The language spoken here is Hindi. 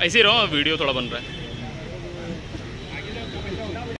ऐसे ही रहो वीडियो थोड़ा बन रहा है।